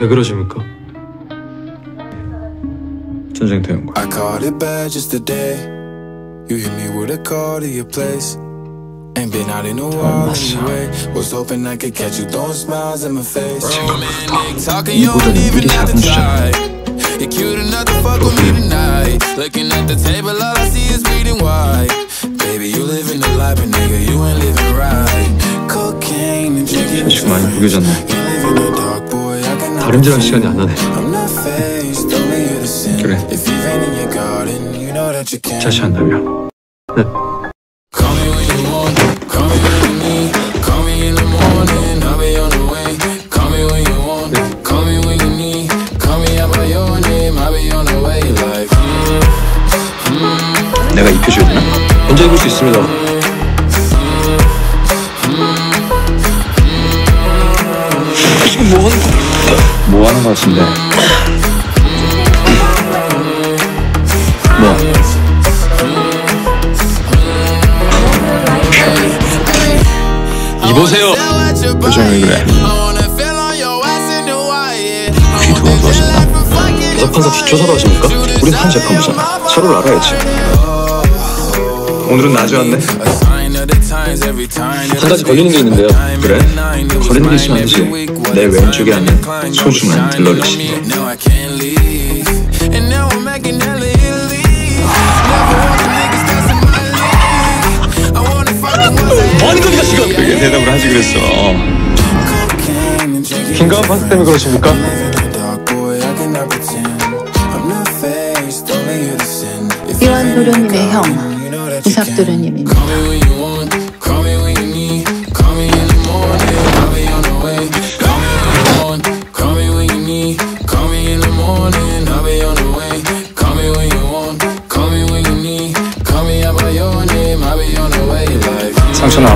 왜 그러십니까? 전쟁터 연구 I caught it bad just today. You hit me with a call to your place. Ain't been out in a while anyway. Was hoping I could catch you throwing smiles in my face. Romantic talking, you don't even have to try. You're cute enough to fuck with me tonight. Looking at the table, all I see is bleeding white. Baby, you living the life, but nigga, you ain't living right. Cocaine and drinking. 음식 많이 구겨졌네 You live in the 다림질할 시간이 안 나네. 그래. 다시 한다며 내가 입혀줘야 되나? 언제 입을 수 있습니다. 지금 뭐 하는 거야? 뭐 하는 거 같은데 뭐? 이보세요. 표정이 그래 귀도 어두워졌나? 계속 판사 뒷조사도 하십니까? 우린 한 재판부잖아 서로를 알아야지 오늘은 낮에 왔네 한 가지 걸리는 게 있는데요. 그래? 걸리는 게 있으면 안 되지. 내 왼쪽에 앉는 소중한 들러리씨 뭐 하는 겁니까 지금? 그게 대답을 하지 그랬어. 긴가한 판사 때문에 그러십니까? 이완 도련님의 형 이삭 도련님입니다.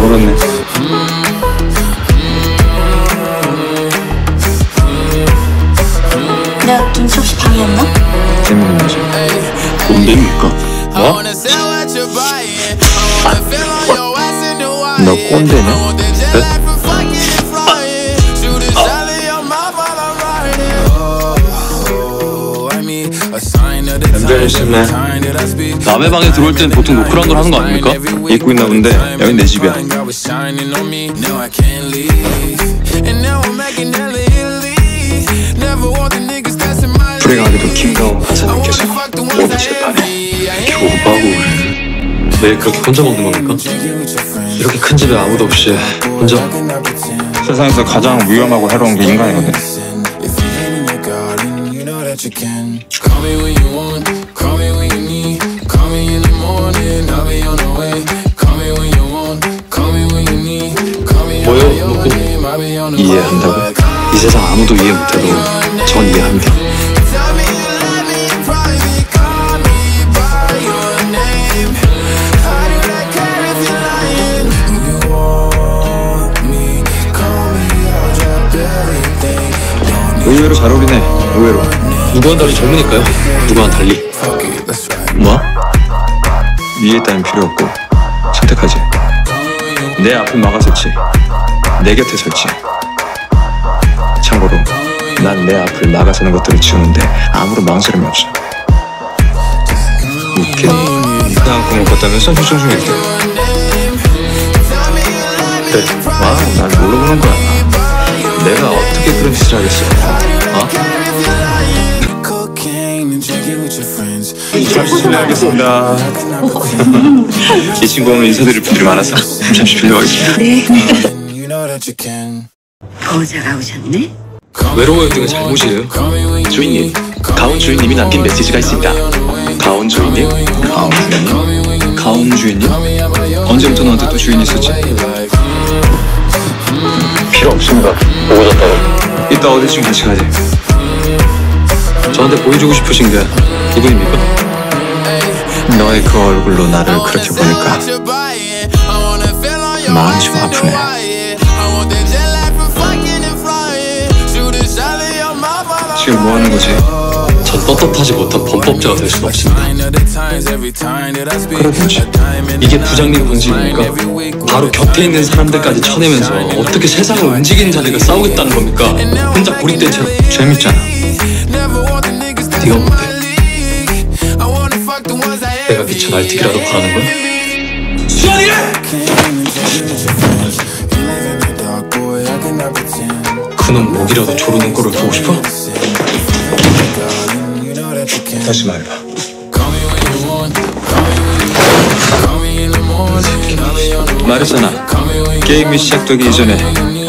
울었네 내가 김치 혹시 방해했나? 재밌는 거지 꼰대입니까? 뭐? 너 꼰대냐? 남 씹네. 남의 방에 들어올 땐 보통 노크란 걸 하는 거 아닙니까? 입고 있나 본데 여긴 내 집이야. 불행하게도 김가온 판사님께서 오늘 재판에 교우하고 그래. 매일 그렇게 혼자 먹는 겁니까? 이렇게 큰 집에 아무도 없이 혼자? 세상에서 가장 위험하고 해로운 게 인간이거든 Call me when you want, call me when you need. Call me in the morning, I'll be on the way. Call me when you want, call me when you need. Call me by your 뭐, name, I'll be on the way. 이해한다고? 이 세상 아무도 이해 못해도 전 이해합니다 you. You. 의외로 잘 어울리네 의외로 누구와 달리 젊으니까요. 누구와 달리. 뭐? 이해 따윈 필요 없고 선택하지 내 앞을 막아섰지 내 곁에 설지 참고로 난 내 앞을 막아서는 것들을 지우는데 아무런 망설임이 없어 웃긴 이상한 꿈을 꿨다면서 휴정 중일 때 네. 와, 날 뭘로 보는 거야 내가 어떻게 그런 짓을 하겠어 어? 잠시 실례하겠습니다 이 친구 오늘 인사드릴 분들이 많아서 잠시 빌려가겠습니다 can. 보호자가 오셨네? 외로워요 등은 잘못이에요. 주인님, 가온 주인님이 남긴 메시지가 있습니다. 가온 주인님? 가온 주인님? 가온 주인님? 언제부터 너한테 또 주인이 있었지? 필요 없습니다. 보고 잤다고. 이따 어디쯤 같이 가지. 저한테 보여주고 싶으신 게 누구입니까? 너의 그 얼굴로 나를 그렇게 보니까 마음이 좀 아프네. 지금 뭐 하는 거지? 전 떳떳하지 못한 범법자가 될 수는 없습니다. 그러든지. 이게 부장님 본질입니까? 바로 곁에 있는 사람들까지 쳐내면서 어떻게 세상을 움직이는 자들과 싸우겠다는 겁니까? 혼자 고립된 채로 재밌잖아. 네가 뭔데? 내가 미쳐 날뛰기라도 바라는 거야? 그놈 목이라도 조르는 꼴을 보고 싶어? 다시 말해봐. 말했잖아. 게임이 시작되기 이전에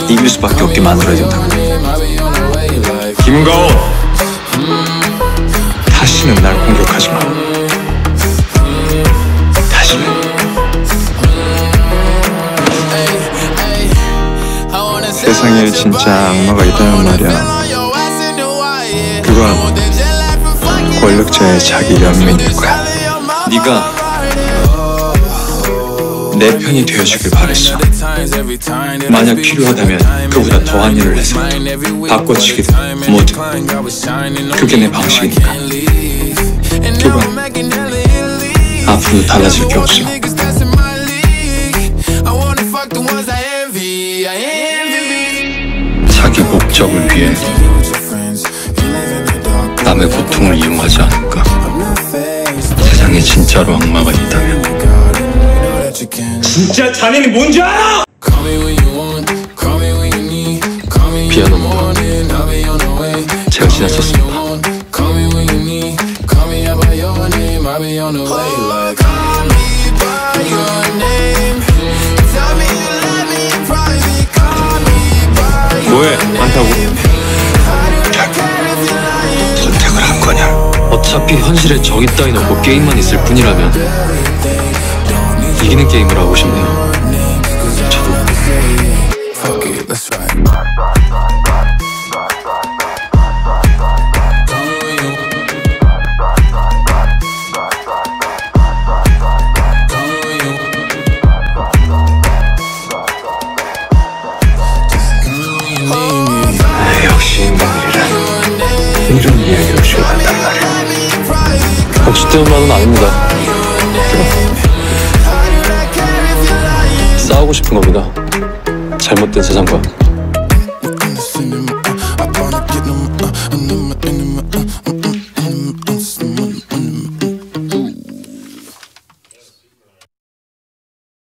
이길 수밖에 없게 만들어야 된다고. 김가오! 다시는 날 공격하지 마. 세상에 진짜 악마가 있다는 말이야. 그건 권력자의 자기 연민일 거야. 네가 내 편이 되어주길 바랬어. 만약 필요하다면 그보다 더한 일을 해서 바꿔치기든 뭐든 그게 내 방식이니까. 그건 앞으로 달라질 게 없어. 자기 목적을 위해 남의 고통을 이용하지 않을까? 세상에 진짜로 악마가 있다면 진짜 자네는 뭔지 알아? 뭐해? 안타고? 선택을 한 거냐? 어차피 현실에 적이 따윈 없고 게임만 있을 뿐이라면 이기는 게임을 하고 싶네요. 때문 말은 아닙니다. 싸우고 싶은 겁니다. 잘못된 세상과